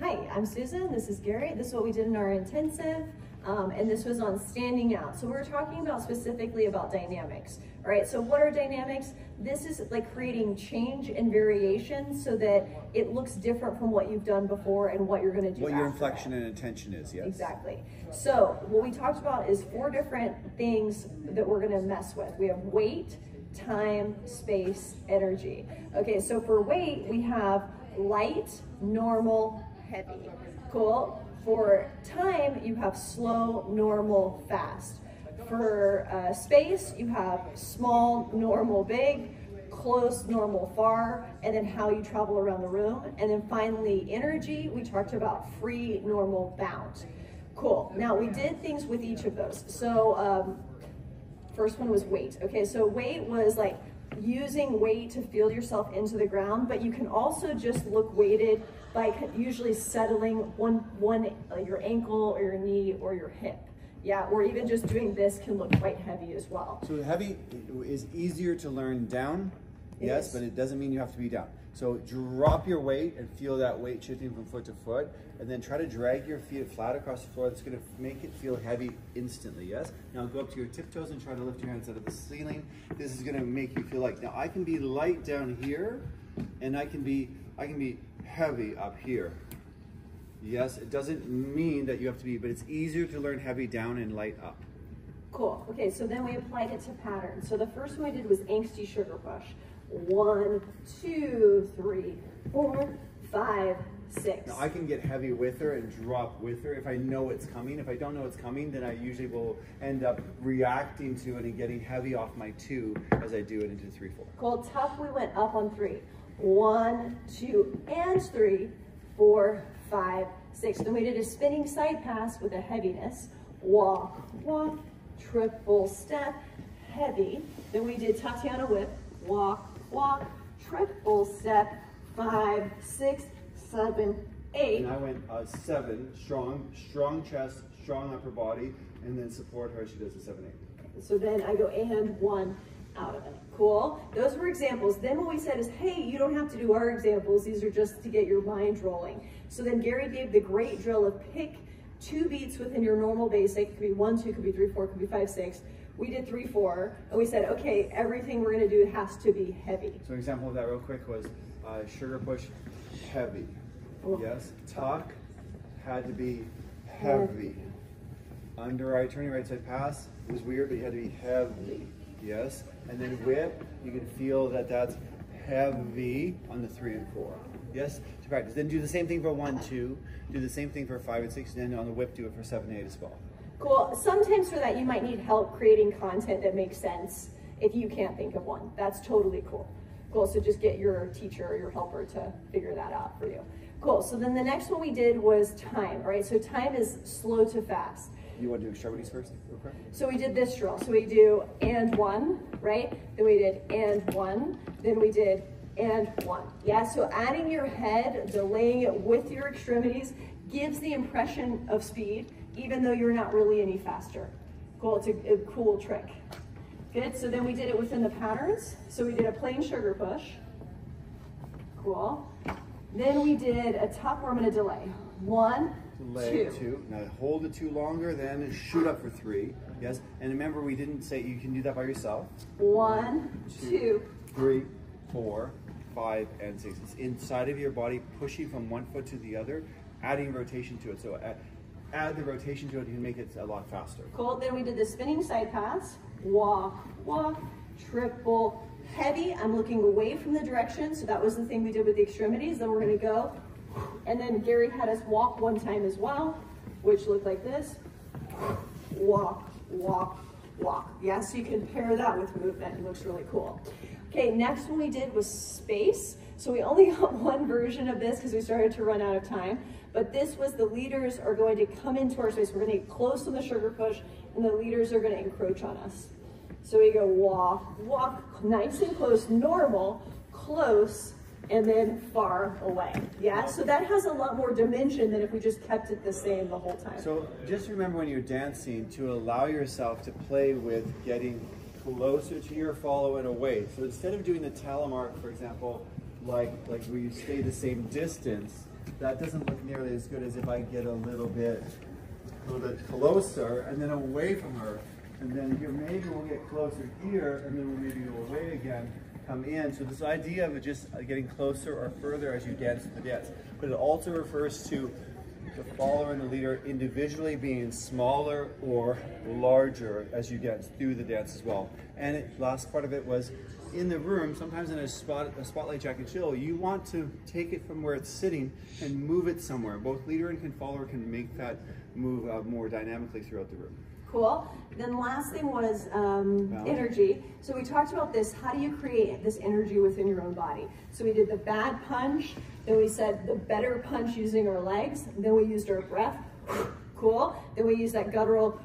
Hi, I'm Susan, this is Gary. This is what we did in our intensive. Um, and this was on standing out. So we're talking about specifically about dynamics. All right, so what are dynamics? This is like creating change and variation so that it looks different from what you've done before and what you're gonna do What your inflection that. and intention is, yes. Exactly. So what we talked about is four different things that we're gonna mess with. We have weight, time, space, energy. Okay, so for weight, we have light, normal, heavy. Cool. For time, you have slow, normal, fast. For uh, space, you have small, normal, big, close, normal, far, and then how you travel around the room. And then finally, energy, we talked about free, normal, bound. Cool. Now we did things with each of those. So um, first one was weight. Okay, so weight was like using weight to feel yourself into the ground, but you can also just look weighted by usually settling one, one uh, your ankle or your knee or your hip. Yeah, or even just doing this can look quite heavy as well. So heavy is easier to learn down, It yes, is. but it doesn't mean you have to be down. So drop your weight and feel that weight shifting from foot to foot, and then try to drag your feet flat across the floor. That's gonna make it feel heavy instantly, yes? Now go up to your tiptoes and try to lift your hands out of the ceiling. This is gonna make you feel like, now I can be light down here, and I can be, I can be heavy up here. Yes, it doesn't mean that you have to be, but it's easier to learn heavy down and light up. Cool. Okay, so then we applied it to patterns. So the first one we did was angsty sugar push. One, two, three, four, five, six. Now I can get heavy with her and drop with her if I know it's coming. If I don't know it's coming, then I usually will end up reacting to it and getting heavy off my two as I do it into three, four. Cool. Tuck, we went up on three. One, two, and three, four, five, six. Then we did a spinning side pass with a heaviness. Walk, walk, triple step, heavy. Then we did tandem whip, walk, walk, triple step, five, six, seven, eight. And I went uh, seven, strong, strong chest, strong upper body, and then support her. She does a seven, eight. So then I go and one out of it. Cool. Those were examples. Then what we said is, hey, you don't have to do our examples. These are just to get your mind rolling. So then Gary gave the great drill of pick two beats within your normal basic. It could be one, two, could be three, four, could be five, six. We did three, four, and we said, okay, everything we're gonna do has to be heavy. So an example of that real quick was uh, sugar push, heavy. Cool. Yes. Tuck had to be heavy. Under right, turning right side pass was weird, but you had to be heavy. Yes. And then whip, you can feel that that's heavy on the three and four. Yes, to practice. Then do the same thing for one, two. Do the same thing for five and six. And then on the whip, do it for seven, eight as well. Cool. Sometimes for that, you might need help creating content that makes sense if you can't think of one. That's totally cool. Cool. So just get your teacher or your helper to figure that out for you. Cool. So then the next one we did was time, right? So time is slow to fast. You want to do extremities first, quick? So we did this drill. So we do and one, right? Then we did and one. Then we did and one. Yeah, so adding your head, delaying it with your extremities gives the impression of speed, even though you're not really any faster. Cool, it's a, a cool trick. Good, so then we did it within the patterns. So we did a plain sugar push. Cool. Then we did a tuck where I'm gonna delay. One, Delay two. two. Now hold it two longer, then shoot up for three. Yes. And remember, we didn't say you can do that by yourself. One, two, three, four, five, and six. It's inside of your body, pushing from one foot to the other, adding rotation to it. So add, add the rotation to it, you can make it a lot faster. Cool. Then we did the spinning side pass. Walk, walk, triple, heavy. I'm looking away from the direction. So that was the thing we did with the extremities. Then we're going to go. And then Gary had us walk one time as well, which looked like this. Walk, walk, walk. Yeah, so you can pair that with movement. It looks really cool. Okay, next one we did was space. So we only got one version of this because we started to run out of time. But this was the leaders are going to come into our space. We're going to get close to the sugar push, and the leaders are going to encroach on us. So we go walk, walk, nice and close, normal, close, and then far away. Yeah, so that has a lot more dimension than if we just kept it the same the whole time. So just remember when you're dancing to allow yourself to play with getting closer to your follow and away. So instead of doing the telemark, for example, like like where you stay the same distance, that doesn't look nearly as good as if I get a little bit, a little bit closer and then away from her. And then here, maybe we'll get closer here and then we'll maybe go away again, come in. So this idea of just getting closer or further as you dance the dance. But it also refers to the follower and the leader individually being smaller or larger as you get through the dance as well. And it, last part of it was in the room, sometimes in a, spot, a spotlight Jack and Jill, you want to take it from where it's sitting and move it somewhere. Both leader and follower can make that move uh, more dynamically throughout the room. Cool. Then last thing was um, energy. So we talked about this. How do you create this energy within your own body? So we did the bad punch. Then we said the better punch using our legs. Then we used our breath. Cool. Then we used that guttural.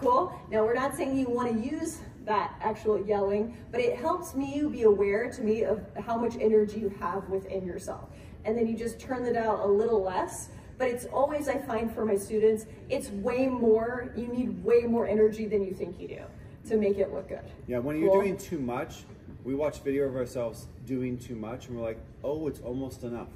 Cool. Now we're not saying you want to use that actual yelling, but it helps me be aware to me of how much energy you have within yourself. And then you just turn the dial a little less but it's always, I find for my students, it's way more, you need way more energy than you think you do to make it look good. Yeah, when you're cool. doing too much, we watch video of ourselves doing too much and we're like, oh, it's almost enough.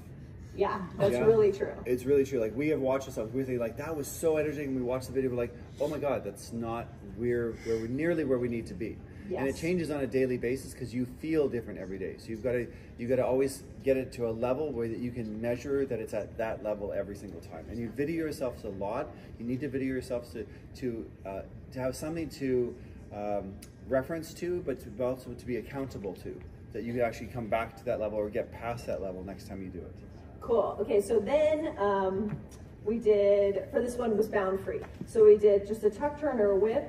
Yeah, that's yeah. really true. It's really true. Like we have watched ourselves, we think like that was so energetic. we watch the video, we're like, oh my god, that's not where we're nearly where we need to be. Yes. And it changes on a daily basis because you feel different every day. So you've got to you got to always get it to a level where that you can measure that it's at that level every single time. And you video yourselves a lot. You need to video yourselves to to uh, to have something to um, reference to, but to also to be accountable to. That you can actually come back to that level or get past that level next time you do it. Cool. Okay, so then um, we did, for this one was bound free. So we did just a tuck turn or a whip,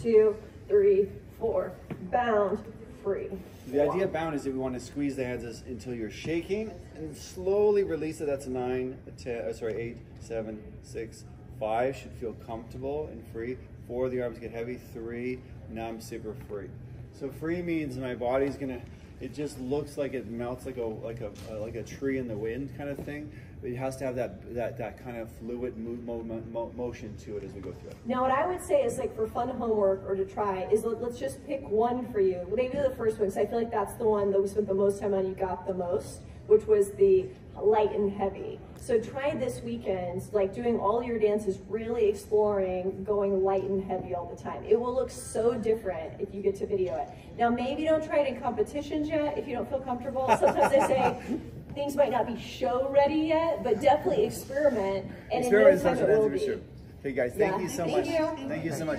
two, three, four, bound free. The idea of bound is that we want to squeeze the hands until you're shaking and slowly release it. That's nine, ten, uh, sorry, eight, seven, six, five. Should feel comfortable and free. Four, the arms get heavy. Three, now I'm super free. So free means my body's gonna it just looks like it melts like a like a uh, like a tree in the wind kind of thing. But it has to have that that that kind of fluid mo mo motion to it as we go through it. Now, what I would say is like for fun homework or to try is let, us just pick one for you. Maybe the first one, because I feel like that's the one that we spent the most time on. You got the most, which was the light and heavy. So try this weekend, like doing all your dances, really exploring going light and heavy all the time. It will look so different if you get to video it. Now, maybe don't try it in competitions yet if you don't feel comfortable. Sometimes they say things might not be show ready yet, but definitely experiment. And experiment in no time it will be. Hey guys, thank yeah. you so thank much. You. Thank you so much.